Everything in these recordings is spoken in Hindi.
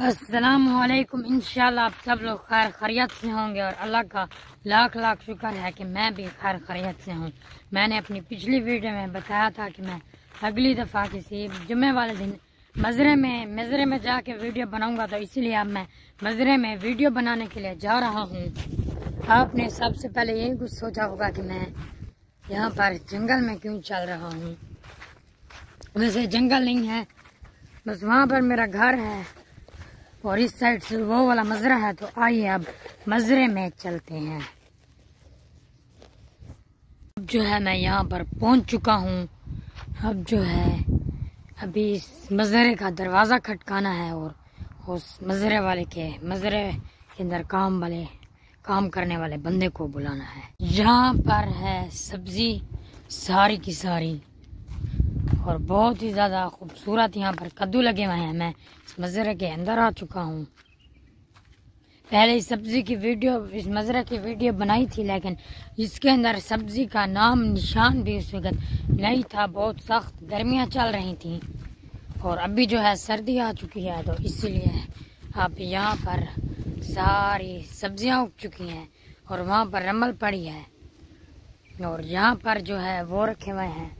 असलकुम इंशाल्लाह आप सब लोग खैर खैरियत से होंगे और अल्लाह का लाख लाख शुक्र है कि मैं भी खैर खैरियत से हूँ। मैंने अपनी पिछली वीडियो में बताया था कि मैं अगली दफ़ा किसी जुमे वाले दिन मज़रे में मज़रे में जाके वीडियो बनाऊँगा तो इसीलिए अब मैं मज़रे में वीडियो बनाने के लिए जा रहा हूँ। आपने सबसे पहले यही कुछ सोचा होगा कि मैं यहाँ पर जंगल में क्यों चल रहा हूँ? वैसे जंगल नहीं है, बस वहाँ पर मेरा घर है। और इस साइड से वो वाला मजरा है तो आइए अब मजरे में चलते हैं। अब जो है मैं यहाँ पर पहुँच चुका हूँ। अब जो है अभी इस मजरे का दरवाज़ा खटकाना है और उस मजरे वाले के, मजरे के अंदर काम वाले, काम करने वाले बंदे को बुलाना है। यहाँ पर है सब्ज़ी, सारी की सारी। और बहुत ही ज़्यादा खूबसूरत यहाँ पर कद्दू लगे हुए हैं। मैं इस मज़रे के अंदर आ चुका हूँ। पहले इस सब्ज़ी की वीडियो, इस मज़रे की वीडियो बनाई थी, लेकिन इसके अंदर सब्ज़ी का नाम निशान भी उस वक्त नहीं था। बहुत सख्त गर्मियाँ चल रही थी और अभी जो है सर्दी आ चुकी है तो इसीलिए आप यहाँ पर सारी सब्ज़ियाँ उग चुकी हैं और वहाँ पर रमल पड़ी है और यहाँ पर जो है वो रखे हुए हैं।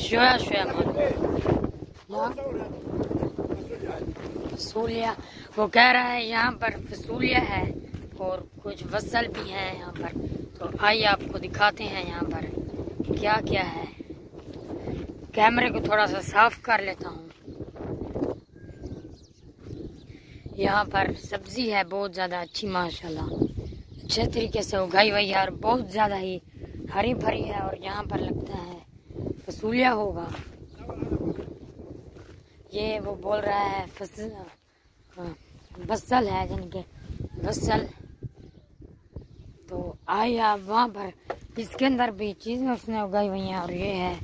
Schwer, schwer, Mann. Ja? फसूलिया वो कह रहा है यहाँ पर फसूलिया है और कुछ वसल भी है यहाँ पर। तो आइए आपको दिखाते हैं यहाँ पर क्या क्या है। कैमरे को थोड़ा सा साफ़ कर लेता हूँ। यहाँ पर सब्ज़ी है बहुत ज़्यादा अच्छी माशाल्लाह। अच्छे तरीके से उगाई हुई है और बहुत ज़्यादा ही हरी भरी है और यहाँ पर लगता है फसूलिया होगा ये वो बोल रहा है फ़सल हाँ, बसल है जिनके बसल। तो आइए आप वहाँ पर इसके अंदर भी चीज़ें उसने उगाई हुई हैं और ये है।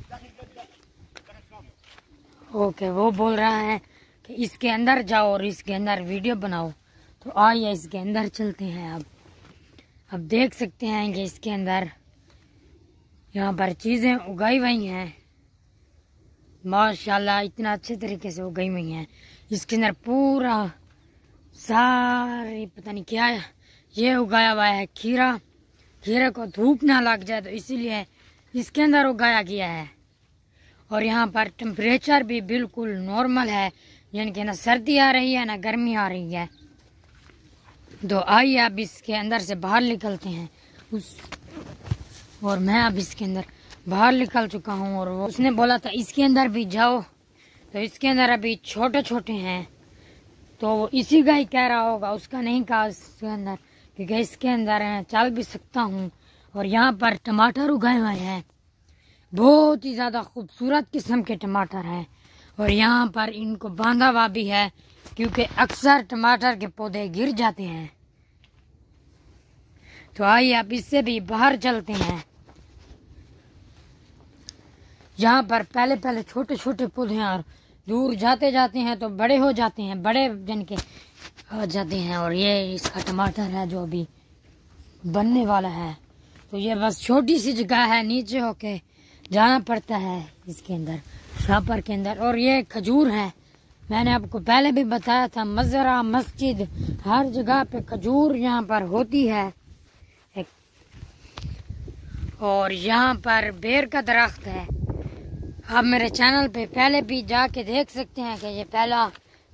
ओके वो बोल रहा है कि इसके अंदर जाओ और इसके अंदर वीडियो बनाओ। तो आइए इसके अंदर चलते हैं अब। अब देख सकते हैं कि इसके अंदर यहाँ पर चीज़ें उगाई हुई हैं। माशाल्लाह, इतना अच्छे तरीके से उगाई हुई हैं। इसके अंदर पूरा सारी, पता नहीं क्या है ये उगाया हुआ है, खीरा। खीरे को धूप ना लग जाए तो इसीलिए इसके अंदर उगाया गया है। और यहाँ पर टेम्परेचर भी बिल्कुल नॉर्मल है, यानी कि ना सर्दी आ रही है, ना गर्मी आ रही है। तो आइए अब इसके अंदर से बाहर निकलते हैं। उस और मैं अब इसके अंदर बाहर निकल चुका हूँ और उसने बोला था इसके अंदर भी जाओ। तो इसके अंदर अभी छोटे छोटे हैं। तो वो इसी का ही कह रहा होगा उसका नहीं कहा इसके अंदर क्योंकि इसके अंदर है, चल भी सकता हूँ। और यहाँ पर टमाटर उगाए हुए हैं। बहुत ही ज़्यादा खूबसूरत किस्म के टमाटर हैं। और यहाँ पर इनको बांधा हुआ भी है क्योंकि अक्सर टमाटर के पौधे गिर जाते हैं। तो आइए अब इससे भी बाहर चलते हैं। यहाँ पर पहले पहले छोटे छोटे पौधे हैं और दूर जाते जाते हैं तो बड़े हो जाते हैं, बड़े जन के आ जाते हैं और ये इसका टमाटर है जो अभी बनने वाला है। तो ये बस छोटी सी जगह है, नीचे होके जाना पड़ता है इसके अंदर शापर के अंदर। और ये खजूर है। मैंने आपको पहले भी बताया था, मज़रा मस्जिद हर जगह पे खजूर यहाँ पर होती है। और यहाँ पर बेर का दरख्त है। आप मेरे चैनल पे पहले भी जाके देख सकते हैं कि ये पहला,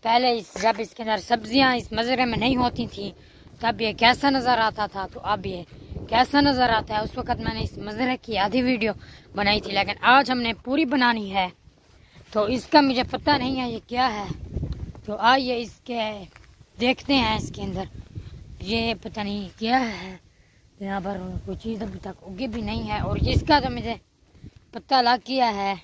पहले इस, जब इसके अंदर सब्ज़ियाँ इस मज़रे में नहीं होती थी, तब ये कैसा नज़र आता था तो अब ये कैसा नज़र आता है, उस वक़्त मैंने इस मज़रे की आधी वीडियो बनाई थी, लेकिन आज हमने पूरी बनानी है। तो इसका मुझे पता नहीं है ये क्या है। तो आइए इसके, देखते हैं इसके अंदर। ये पता नहीं क्या है। यहाँ पर कोई चीज़ अभी तक उगी भी नहीं है और इसका तो मुझे पता लग गया है।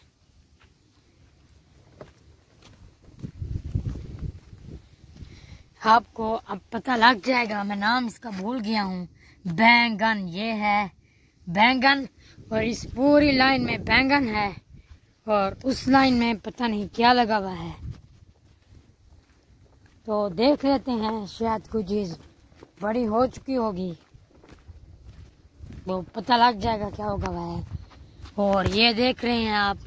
आपको अब पता लग जाएगा, मैं नाम इसका भूल गया हूँ। बैंगन, ये है। बैंगन, और इस पूरी लाइन में बैंगन है, और उस लाइन में पता नहीं क्या लगा हुआ है। तो देख लेते हैं, शायद कोई चीज़ बड़ी हो चुकी होगी। वो पता लग जाएगा क्या होगा वह। और ये देख रहे हैं आप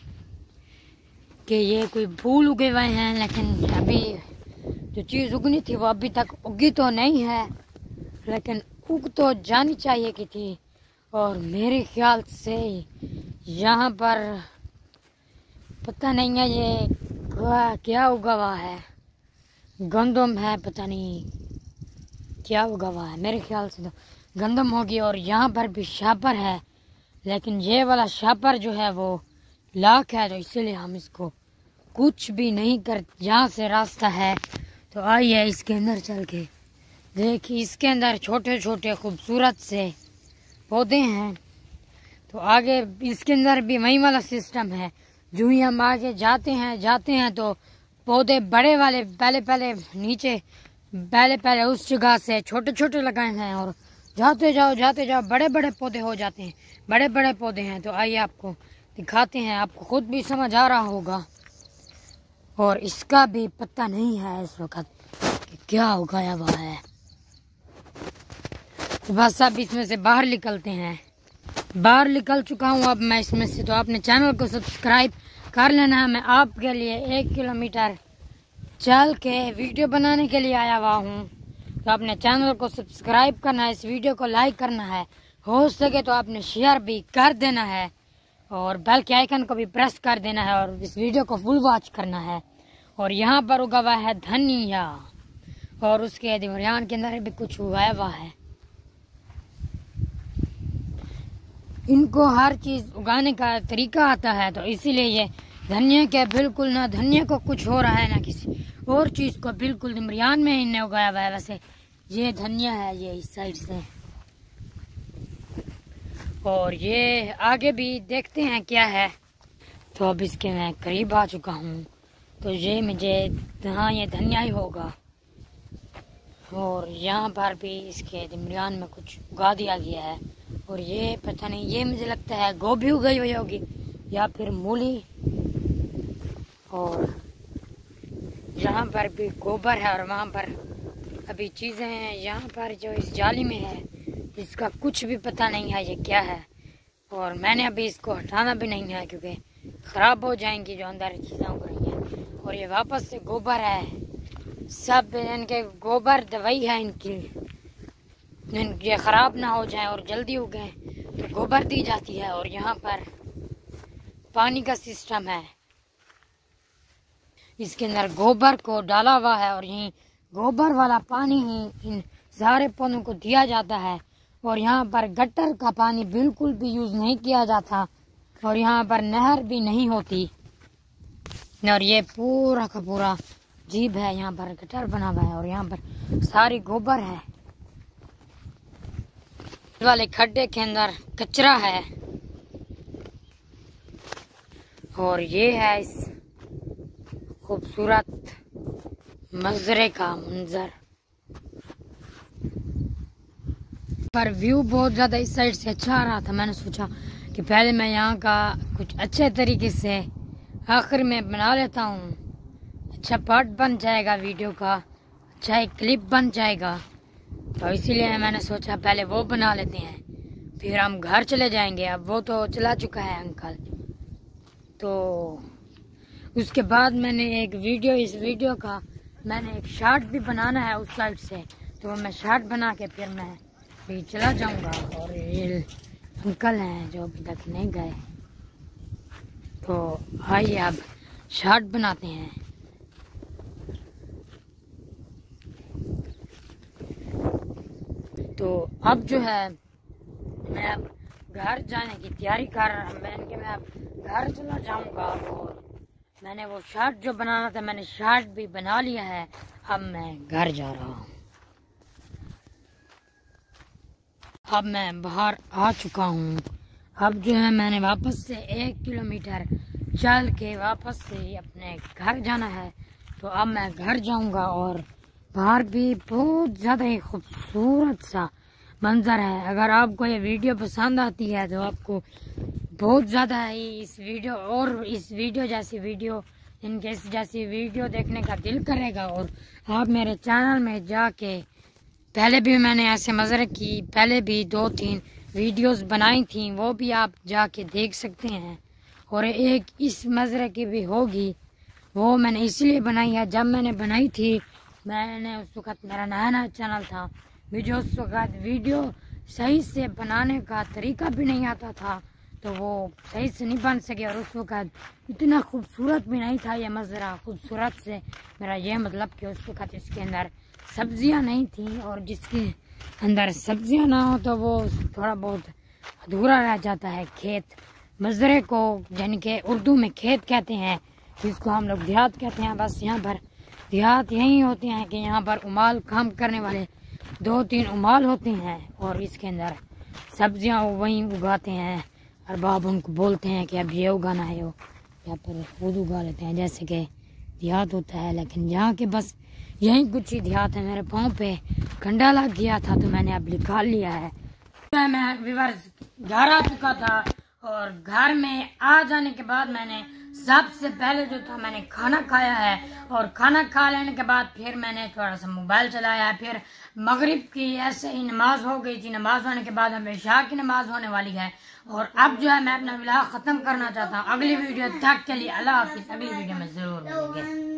कि ये कोई फूल उगे हुए हैं, लेकिन अभी जो चीज़ उगनी थी वो अभी तक उगी तो नहीं है, लेकिन उग तो जानी चाहिए कि थी। और मेरे ख्याल से यहाँ पर पता नहीं है ये क्या उगा हुआ है। गंदम है, पता नहीं क्या उगा हुआ है, मेरे ख्याल से तो। गंदम होगी और यहाँ पर भी शापर है। लेकिन ये वाला शापर जो है वो लाख है तो इसीलिए हम इसको कुछ भी नहीं कर, यहाँ से रास्ता है। तो आइए इसके अंदर चल के देखिए, इसके अंदर छोटे छोटे खूबसूरत से पौधे हैं। तो आगे इसके अंदर भी वही वाला सिस्टम है। जो ही हम आगे जाते हैं जाते हैं तो पौधे बड़े वाले पहले पहले नीचे पहले पहले उस जगह से छोटे छोटे लगाए हैं और जाते जाओ जाते जाओ बड़े बड़े पौधे हो जाते हैं। बड़े बड़े पौधे हैं तो आइए आपको दिखाते हैं। आपको खुद भी समझ आ रहा होगा। और इसका भी पता नहीं है इस वक्त कि क्या उगाया हुआ है। तो बस अब इसमें से बाहर निकलते हैं। बाहर निकल चुका हूँ अब मैं इसमें से तो आपने चैनल को सब्सक्राइब कर लेना है। मैं आपके लिए एक किलोमीटर चल के वीडियो बनाने के लिए आया हुआ हूँ। तो आपने चैनल को सब्सक्राइब करना है, इस वीडियो को लाइक करना है। हो सके तो आपने शेयर भी कर देना है और बेल के आइकन को भी प्रेस कर देना है और इस वीडियो को फुल वॉच करना है। और यहाँ पर उगा हुआ है धनिया और उसके दरमियान के अंदर भी कुछ उगाया हुआ है। इनको हर चीज़ उगाने का तरीका आता है तो इसीलिए ये धनिया के बिल्कुल ना, धनिया को कुछ हो रहा है ना किसी और चीज़ को बिल्कुल निमरियान में इनने उगाया हुआ है वैसे। ये धनिया है ये इस साइड से। और ये आगे भी देखते हैं क्या है। तो अब इसके मैं करीब आ चुका हूँ। तो ये मुझे हाँ ये धनिया ही होगा। और यहाँ पर भी इसके दरमियान में कुछ उगा दिया गया है। और ये पता नहीं, ये मुझे लगता है गोभी उगाई हुई होगी या फिर मूली। और यहाँ पर भी गोबर है और वहाँ पर अभी चीज़ें हैं। यहाँ पर जो इस जाली में है, इसका कुछ भी पता नहीं है ये क्या है। और मैंने अभी इसको हटाना भी नहीं है क्योंकि ख़राब हो जाएँगी जो अंदर चीज़ें उग रही हैं। और ये वापस से गोबर है। सब इनके गोबर दवाई है इनकी। ये ख़राब ना हो जाए और जल्दी उगे तो गोबर दी जाती है और यहाँ पर पानी का सिस्टम है। इसके अंदर गोबर को डाला हुआ है और यही गोबर वाला पानी ही इन सारे पौधों को दिया जाता है। और यहाँ पर गटर का पानी बिल्कुल भी यूज़ नहीं किया जाता और यहाँ पर नहर भी नहीं होती। और ये पूरा का पूरा जीप है, यहाँ पर गटर बना हुआ है और यहाँ पर सारी गोबर है। वाले खड्डे के अंदर कचरा है। और ये है इस खूबसूरत मंजरे का मंजर। पर व्यू बहुत ज़्यादा इस साइड से अच्छा आ रहा था, मैंने सोचा कि पहले मैं यहाँ का कुछ अच्छे तरीके से आखिर में बना लेता हूँ। अच्छा पार्ट बन जाएगा वीडियो का अच्छा एक क्लिप बन जाएगा। तो इसीलिए मैंने सोचा पहले वो बना लेते हैं, फिर हम घर चले जाएँगे। अब वो तो चला चुका है अंकल। तो उसके बाद मैंने एक वीडियो, इस वीडियो का मैंने एक शार्ट भी बनाना है उस साइड से। तो मैं शार्ट बना के फिर मैं भी चला जाऊँगा और ये अंकल हैं जो अभी तक नहीं गए। तो आइए अब शार्ट बनाते हैं। तो अब जो है, मैं अब घर जाने की तैयारी कर रहा मैं कि मैं अब घर चला जाऊँगा और मैंने वो शर्ट जो बनाना था, मैंने शर्ट भी बना लिया है। अब मैं घर जा रहा हूँ। अब मैं बाहर आ चुका हूँ। अब जो है मैंने वापस से एक किलोमीटर चल के वापस से अपने घर जाना है। तो अब मैं घर जाऊँगा और बाहर भी बहुत ज़्यादा ही खूबसूरत सा मंजर है। अगर आपको ये वीडियो पसंद आती है तो आपको बहुत ज़्यादा ही इस वीडियो और इस वीडियो जैसी वीडियो इनके इस जैसी वीडियो देखने का दिल करेगा और आप मेरे चैनल में जाके पहले भी मैंने ऐसे मज़र की, पहले भी दो तीन वीडियोस बनाई थी, वो भी आप जाके देख सकते हैं। और एक इस मज़र की भी होगी, वो मैंने इसलिए बनाई है, जब मैंने बनाई थी, मैंने उस वक़्त मेरा नया नया चैनल था, मुझे उस वक़्त वीडियो सही से बनाने का तरीका भी नहीं आता था। तो वो सही से नहीं बन सके और उस वक़्त इतना खूबसूरत भी नहीं था ये मज़रा, खूबसूरत से मेरा ये मतलब कि उस वक़्त इसके अंदर सब्ज़ियाँ नहीं थी और जिसके अंदर सब्ज़ियाँ ना हो तो वो थोड़ा बहुत अधूरा रह जाता है खेत, मजरे को यानी कि उर्दू में खेत कहते हैं, जिसको हम लोग देहात कहते हैं। बस यहाँ पर देहात यही होते हैं कि यहाँ पर उमाल काम करने वाले दो तीन उमाल होते हैं और इसके अंदर सब्ज़ियाँ वहीं उगाते हैं। और बाब उनको बोलते हैं कि अब ये उगाना है वो। या फिर खुद उगा लेते हैं, जैसे कि देहात होता है, लेकिन यहाँ के बस यही कुछ ही देहात है। मेरे पाँव पे खंडा लग गया था तो मैंने अब निकाल लिया है। मैं विवर्स ग्यारह चुका था। और घर में आ जाने के बाद मैंने सबसे पहले जो था मैंने खाना खाया है। और खाना खा लेने के बाद फिर मैंने थोड़ा सा मोबाइल चलाया। है फिर मगरिब की ऐसे ही नमाज़ हो गई थी। नमाज़ होने के बाद हमें शाह की नमाज़ होने वाली है। और अब जो है मैं अपना विलाह ख़त्म करना चाहता हूँ। अगली वीडियो तक के लिए अल्लाह हाफिज़। अगली वीडियो में ज़रूर मिलेंगे।